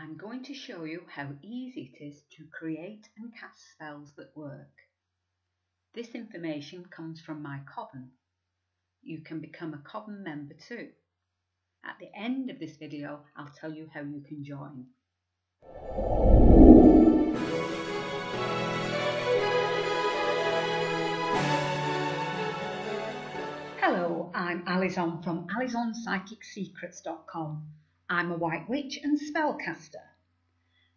I'm going to show you how easy it is to create and cast spells that work. This information comes from my coven. You can become a coven member too. At the end of this video, I'll tell you how you can join. Hello, I'm Alizon from AlizonPsychicSecrets.com. I'm a white witch and spellcaster.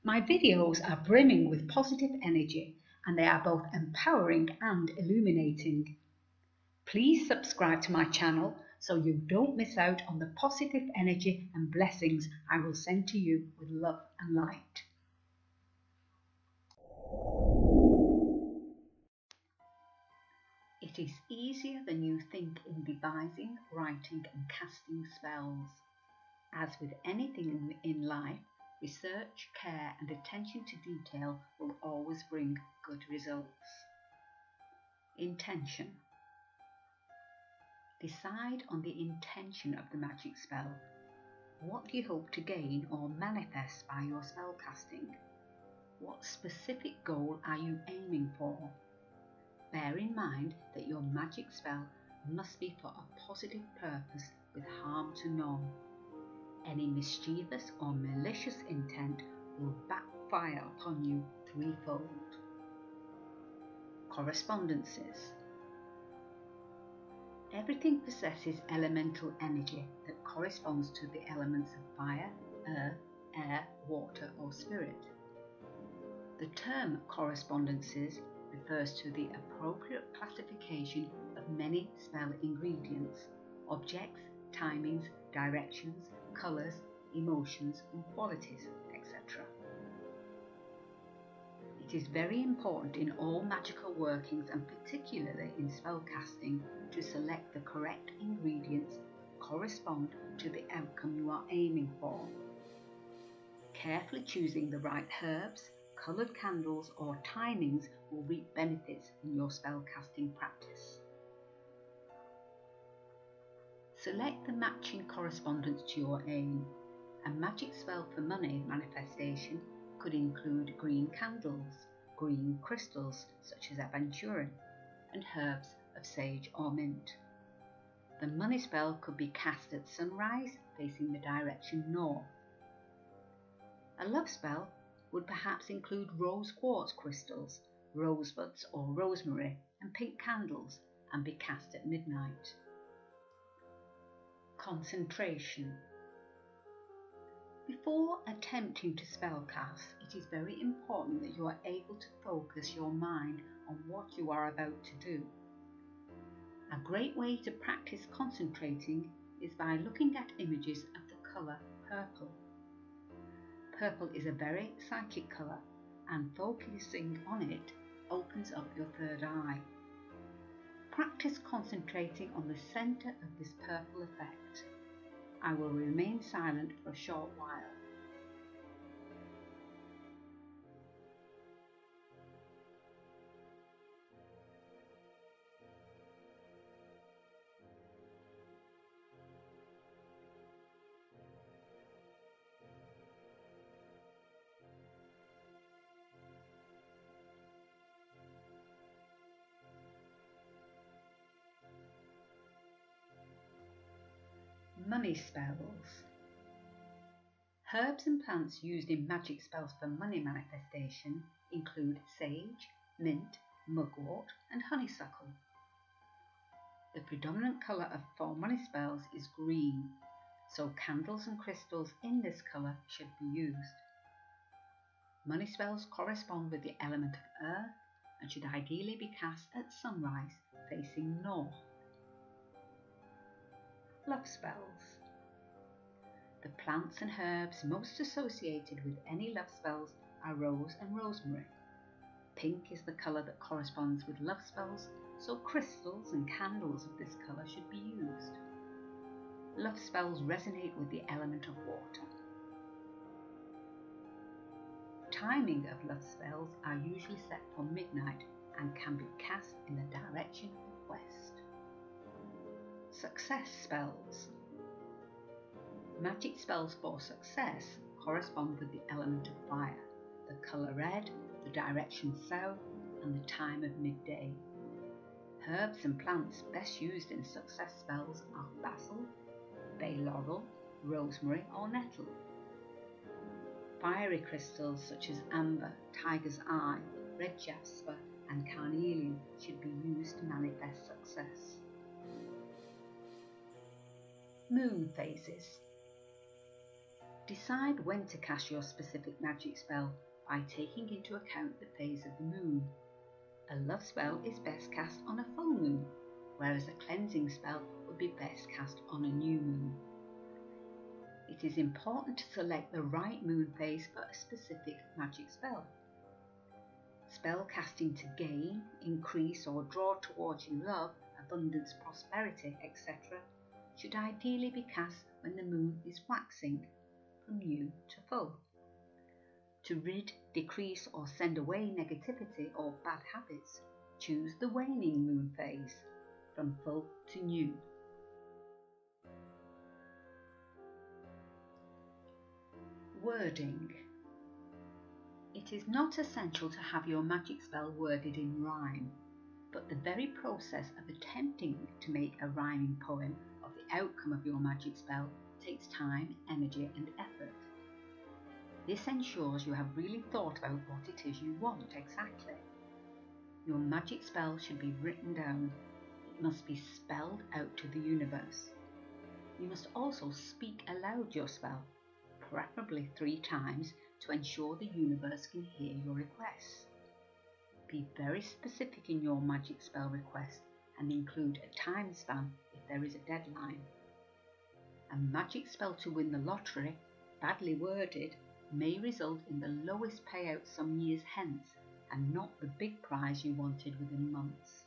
My videos are brimming with positive energy and they are both empowering and illuminating. Please subscribe to my channel so you don't miss out on the positive energy and blessings I will send to you with love and light. It is easier than you think in devising, writing, and casting spells. As with anything in life, research, care, and attention to detail will always bring good results. Intention Decide on the intention of the magic spell. What do you hope to gain or manifest by your spell casting? What specific goal are you aiming for? Bear in mind that your magic spell must be for a positive purpose with harm to none. Any mischievous or malicious intent will backfire upon you threefold. Correspondences Everything possesses elemental energy that corresponds to the elements of fire, earth, air, water, or spirit. The term correspondences refers to the appropriate classification of many spell ingredients, objects, timings, directions, colours, emotions, and qualities, etc. It is very important in all magical workings and particularly in spellcasting to select the correct ingredients correspond to the outcome you are aiming for. Carefully choosing the right herbs, coloured candles or timings will reap benefits in your spellcasting practice. Select the matching correspondence to your aim. A magic spell for money manifestation could include green candles, green crystals such as aventurine, and herbs of sage or mint. The money spell could be cast at sunrise facing the direction north. A love spell would perhaps include rose quartz crystals, rosebuds or rosemary, and pink candles and be cast at midnight. Concentration. Before attempting to spellcast, it is very important that you are able to focus your mind on what you are about to do. A great way to practice concentrating is by looking at images of the colour purple. Purple is a very psychic colour and focusing on it opens up your third eye. Practice concentrating on the centre of this purple effect. I will remain silent for a short while. Money spells. Herbs and plants used in magic spells for money manifestation include sage, mint, mugwort, and honeysuckle. The predominant colour of for money spells is green, so candles and crystals in this colour should be used. Money spells correspond with the element of earth and should ideally be cast at sunrise facing north. Love spells. The plants and herbs most associated with any love spells are rose and rosemary. Pink is the colour that corresponds with love spells, so crystals and candles of this colour should be used. Love spells resonate with the element of water. Timing of love spells are usually set for midnight and can be cast in the direction. Success spells. Magic spells for success correspond with the element of fire, the colour red, the direction south, and the time of midday. Herbs and plants best used in success spells are basil, bay laurel, rosemary, or nettle. Fiery crystals such as amber, tiger's eye, red jasper, and carnelian should be used to manifest success. Moon phases. Decide when to cast your specific magic spell by taking into account the phase of the moon. A love spell is best cast on a full moon, whereas a cleansing spell would be best cast on a new moon. It is important to select the right moon phase for a specific magic spell. Spell casting to gain, increase, or draw towards you love, abundance, prosperity, etc., should ideally be cast when the moon is waxing from new to full. To rid, decrease, or send away negativity or bad habits, choose the waning moon phase, from full to new. Wording It is not essential to have your magic spell worded in rhyme, but the very process of attempting to make a rhyming poem outcome of your magic spell takes time, energy, and effort. This ensures you have really thought about what it is you want exactly. Your magic spell should be written down. It must be spelled out to the universe. You must also speak aloud your spell, preferably three times, to ensure the universe can hear your requests. Be very specific in your magic spell request and include a time span there is a deadline. A magic spell to win the lottery, badly worded, may result in the lowest payout some years hence and not the big prize you wanted within months.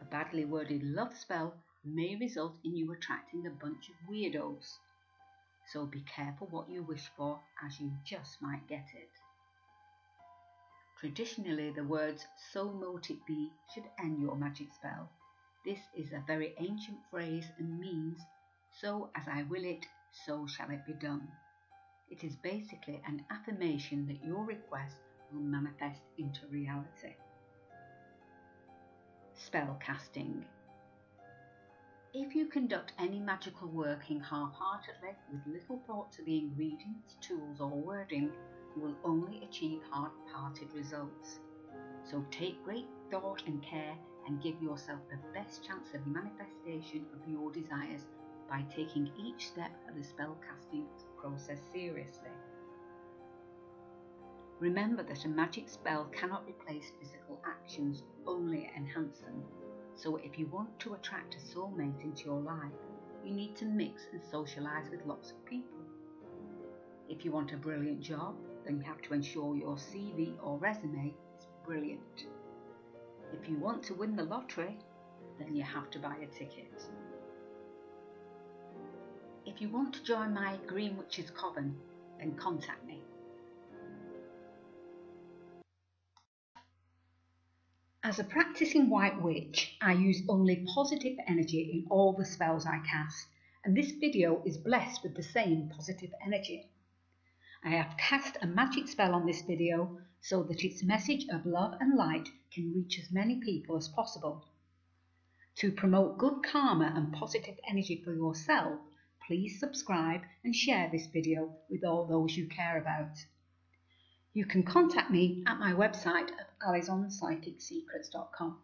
A badly worded love spell may result in you attracting a bunch of weirdos. So be careful what you wish for as you just might get it. Traditionally, the words so mote it be should end your magic spell. This is a very ancient phrase and means so as I will it, so shall it be done. It is basically an affirmation that your request will manifest into reality. Spell casting. If you conduct any magical working half-heartedly with little thought to the ingredients, tools or wording, you will only achieve half-hearted results. So take great thought and care and give yourself the best chance of manifestation of your desires by taking each step of the spell casting process seriously. Remember that a magic spell cannot replace physical actions, only enhance them. So if you want to attract a soulmate into your life, you need to mix and socialise with lots of people. If you want a brilliant job, then you have to ensure your CV or resume is brilliant. If you want to win the lottery, then you have to buy a ticket. If you want to join my Green Witches Coven, then contact me. As a practicing White Witch, I use only positive energy in all the spells I cast, and this video is blessed with the same positive energy. I have cast a magic spell on this video so that its message of love and light can reach as many people as possible. To promote good karma and positive energy for yourself, please subscribe and share this video with all those you care about. You can contact me at my website of alizonpsychicsecrets.com.